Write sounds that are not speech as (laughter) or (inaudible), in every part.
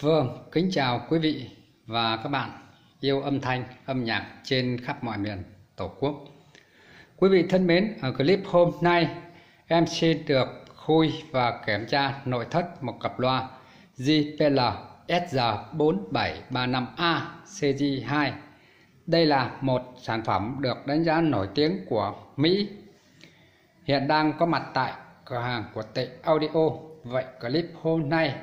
Vâng, kính chào quý vị và các bạn yêu âm thanh, âm nhạc trên khắp mọi miền Tổ quốc. Quý vị thân mến, ở clip hôm nay em xin được khui và kiểm tra nội thất một cặp loa JPL SR4735A CG2 Đây là một sản phẩm được đánh giá nổi tiếng của Mỹ. Hiện đang có mặt tại cửa hàng của Tệ Audio. Vậy clip hôm nay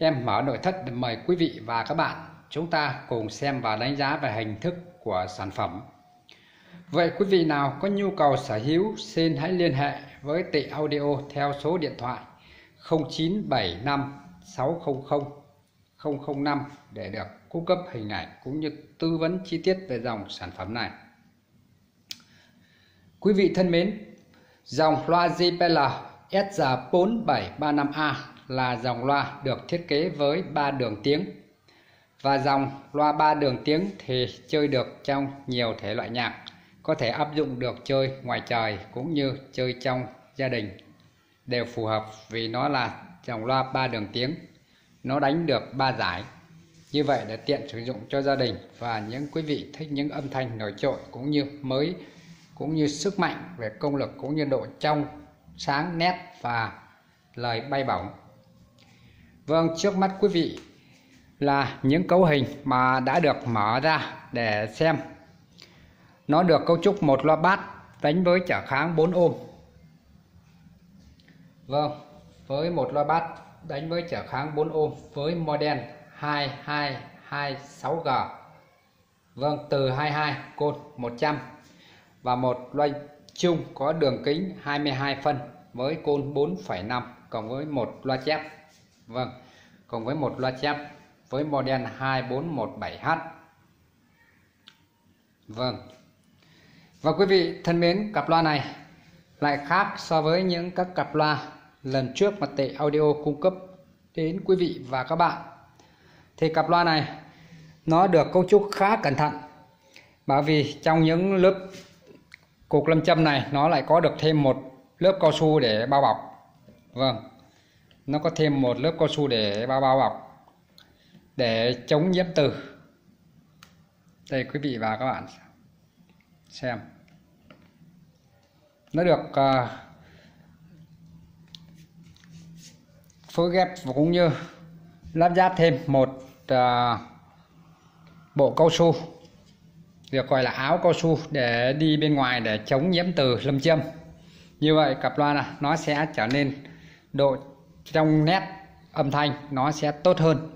Em mở nội thất để mời quý vị và các bạn chúng ta cùng xem và đánh giá về hình thức của sản phẩm. Vậy quý vị nào có nhu cầu sở hữu xin hãy liên hệ với Tị Audio theo số điện thoại 0975 600 005 để được cung cấp hình ảnh cũng như tư vấn chi tiết về dòng sản phẩm này. Quý vị thân mến, dòng loa JBL SR4735A là dòng loa được thiết kế với 3 đường tiếng. Và dòng loa 3 đường tiếng thì chơi được trong nhiều thể loại nhạc, có thể áp dụng được chơi ngoài trời cũng như chơi trong gia đình đều phù hợp vì nó là dòng loa 3 đường tiếng. Nó đánh được 3 giải. Như vậy để tiện sử dụng cho gia đình và những quý vị thích những âm thanh nổi trội cũng như mới cũng như sức mạnh về công lực cũng như độ trong sáng nét và lời bay bổng Vâng, trước mắt quý vị là những cấu hình mà đã được mở ra để xem. Nó được cấu trúc một loa bát đánh với trở kháng 4 ôm. Vâng, với một loa bát đánh với trở kháng 4 ôm với model 2226G. Vâng, từ 22 côn 100 và một loa chung có đường kính 22 phân với côn 4,5 cộng với một loa chép Vâng, cùng với một loa chép với model 2417H. Vâng. Và quý vị thân mến, cặp loa này lại khác so với những các cặp loa lần trước mà Tệ Audio cung cấp đến quý vị và các bạn. Thì cặp loa này nó được cấu trúc khá cẩn thận. Bởi vì trong những lớp cục lâm châm này nó lại có được thêm một lớp cao su để bao bọc. Vâng nó có thêm một lớp cao su để bao bao bọc để chống nhiễm từ. Đây quý vị và các bạn xem. Nó được uh, phối ghép và cũng như lắp ráp thêm một uh, bộ cao su được gọi là áo cao su để đi bên ngoài để chống nhiễm từ lâm châm. Như vậy cặp loa này nó sẽ trở nên độ trong nét âm thanh, nó sẽ tốt hơn.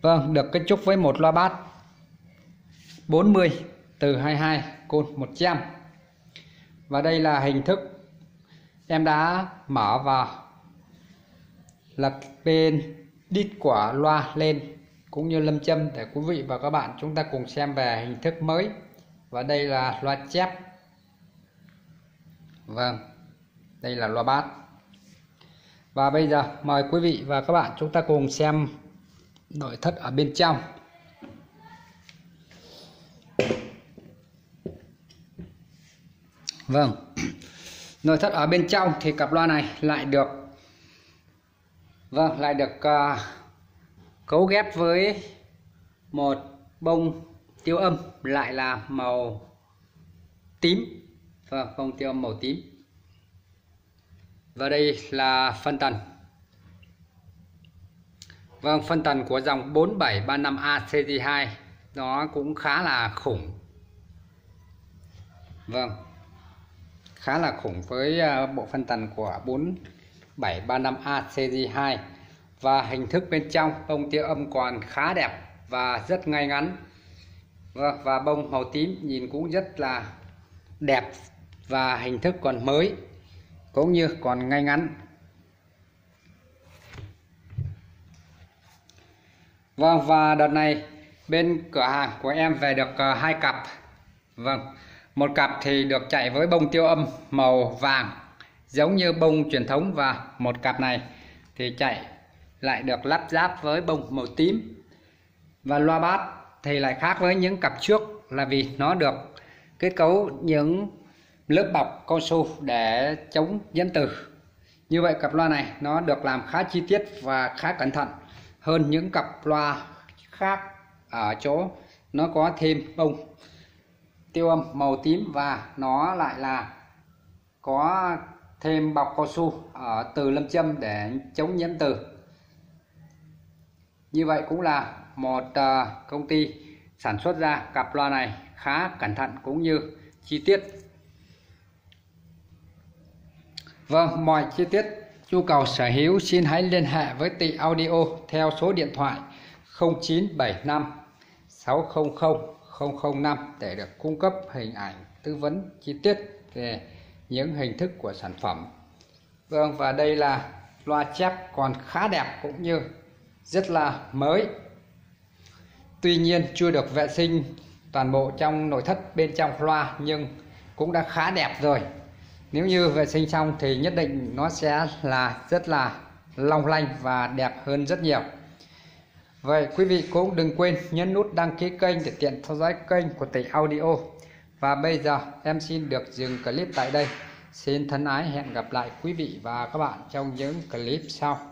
Vâng được kết trúc với một loa bát. 40 từ 22 côn 100 và đây là hình thức em đã mở vào lật bên đít của loa lên, cũng như lâm châm để quý vị và các bạn chúng ta cùng xem về hình thức mới. Và đây là loa chép. Vâng đây là loa bát và bây giờ mời quý vị và các bạn chúng ta cùng xem nội thất ở bên trong. Vâng. (clears throat) Nội thất ở bên trong thì cặp loa này lại được Vâng, lại được uh, cấu ghép với một bông tiêu âm lại là màu tím. Vâng, bông tiêu âm màu tím và đây là phân tần. Vâng phân tần của dòng 4735ACG2 nó cũng khá là khủng. Vâng khá là khủng với à, bộ phân tần của 4735ACG2 và hình thức bên trong bông tiêu âm còn khá đẹp và rất ngay ngắn. Vâng, và bông màu tím nhìn cũng rất là đẹp và hình thức còn mới cũng như còn ngay ngắn. Vâng và đợt này bên cửa hàng của em về được ờ, hai cặp. Vâng một cặp thì được chạy với bông tiêu âm màu vàng, giống như bông truyền thống. Và một cặp này thì chạy lại được lắp ráp với bông màu tím. Và loa bát thì lại khác với những cặp trước, là vì nó được kết cấu những lớp bọc cao su để chống nhiễm từ như vậy cặp loa này nó được làm khá chi tiết và khá cẩn thận hơn những cặp loa khác ở chỗ nó có thêm bông. Tiêu âm màu tím và nó lại là có thêm bọc cao su ở từ lâm châm để chống nhiễm từ như vậy cũng là một ờ, công ty sản xuất ra cặp loa này khá cẩn thận cũng như chi tiết. Vâng, mọi chi tiết nhu cầu sở hữu xin hãy liên hệ với Tị Audio theo số điện thoại 0975 600 005 để được cung cấp hình ảnh tư vấn chi tiết về những hình thức của sản phẩm. Vâng và đây là loa chép còn khá đẹp cũng như rất là mới. Tuy nhiên chưa được vệ sinh toàn bộ trong nội thất bên trong loa nhưng cũng đã khá đẹp rồi. Nếu như vệ sinh xong thì nhất định nó sẽ là rất là long lanh và đẹp hơn rất nhiều. Vậy quý vị cũng đừng quên nhấn nút đăng ký kênh để tiện theo dõi kênh của tỷ Audio. Và bây giờ em xin được dừng clip tại đây. Xin thân ái hẹn gặp lại quý vị và các bạn trong những clip sau.